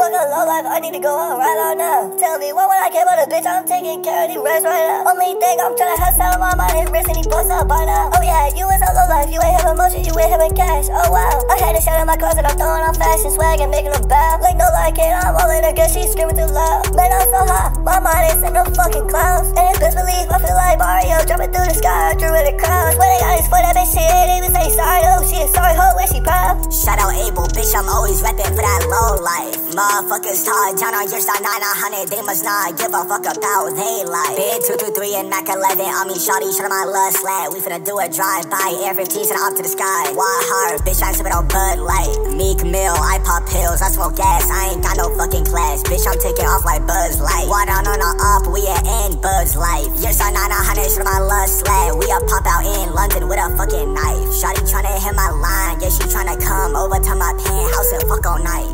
Fuck a low life, I need to go on right on now. Tell me, what when I came on a bitch, I'm taking care of the rest right now. Only thing I'm trying to hustle my mind is wrist and he posts up by now. Oh yeah, you was a low life, you ain't have emotion, you ain't having cash. Oh wow, I had to shut in my closet, I'm throwing on fashion swag and making them bad. Like no like it, I'm all in her girl, she's screaming too loud. Man, I'm so hot, my mind is in the fucking clouds. And it's best believe I feel like Mario jumping through the sky, through the crowds. When they got his foot up and shit, they even say sorry, oh she shit, sorry, ho, where she proud. Shout out Abel, bitch, I'm always reppin' for that low life. Motherfuckers talk down on your side 900, they must not give a fuck about they life. Bid 223 and Mac 11, I mean, shawty, shut my love slat. We finna do a drive by, AR 15, send off to the sky. Wild heart, bitch, I sippin' on Bud Light. Meek Mill, I pop pills, I smoke gas, I ain't got no fucking class. Bitch, I'm taking off like Buzz Light. Water on the up, we at in Buzz Light. Your side 900, shut my love slat. We a pop out in London with a fucking knife. Shawty tryna hit my line, yeah, she tryna come over to my penthouse and fuck all night.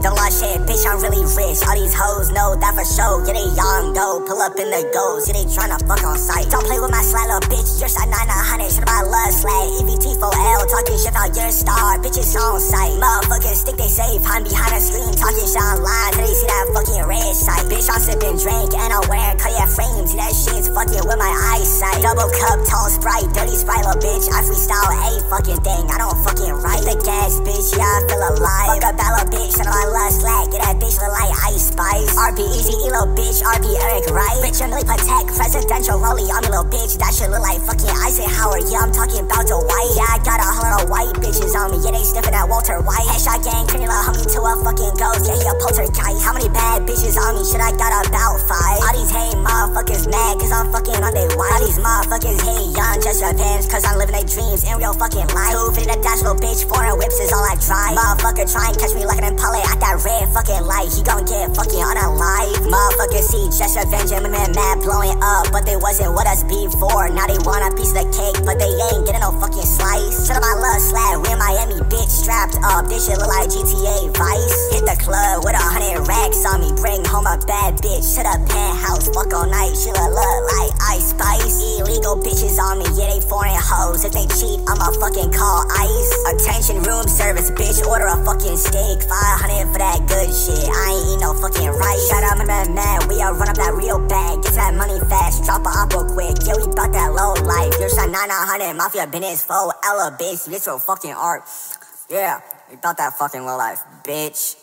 I'm really rich. All these hoes know that for sure. Yeah, they young though, pull up in the goals. Yeah, they tryna fuck on sight. Don't play with my slat, little bitch. Your side 900, shit my love slat. EVT4L, talking shit about your star. Bitches on sight. Motherfuckers think they safe. I'm behind a screen, talking shit online. They see that fucking red sight. Bitch, I'm sipping drink and I'm wearing Cartier frames. See that shit's fucking with my eyesight. Double cup, tall sprite, dirty sprite, little bitch. I freestyle a fucking thing. I don't fucking write bitch. Yeah, I feel alive. Fuck a bella bitch, and my lust slack. Get that bitch look like ice spice. RP easy, little bitch. RP Eric, right? Bitch, I'm really protect. Presidential rollie on me, little bitch. That shit look like fucking Eisenhower. Yeah, I'm talking about white. Yeah, I got a hundred white bitches on me. Yeah, they sniffing that Walter White. Headshot gang, turn your little homie to a fucking ghost. Yeah, he a poltergeist. How many bad bitches on me? Shit, I got about five. All these hate motherfuckers mad, cause I'm fucking on their white. All these motherfuckers hate young, just depends, cause I'm living their dreams in real fucking life. Two fitted a dash, little bitch. Foreign whips is all I drive. Motherfucker try and catch me like an Impala at that red fucking light. He gon' get fucking live. Motherfucker see just Benjamin man mad blowing up, but they wasn't with us before. Now they want a piece the cake, but they ain't getting no fucking slice. Shut up my love slab, we in Miami, bitch strapped up. This shit look like GTA Vice. Hit the club with a hundred racks on me. Bring home a bad bitch to the penthouse. Fuck all night, she look, look like ice spice. Illegal bitches on me, yeah they foreign hoes. If they cheat, I'ma fucking call ice. Attention room service, bitch, order a fucking steak. 500 for that good shit. I ain't eat no fucking rice. Shout out my man, man, we are run up that real bag. Get that money fast, drop a op real quick. Your shot 900, mafia business, full Ella bitch. This real fucking art. Yeah, we bout that fucking low life, bitch.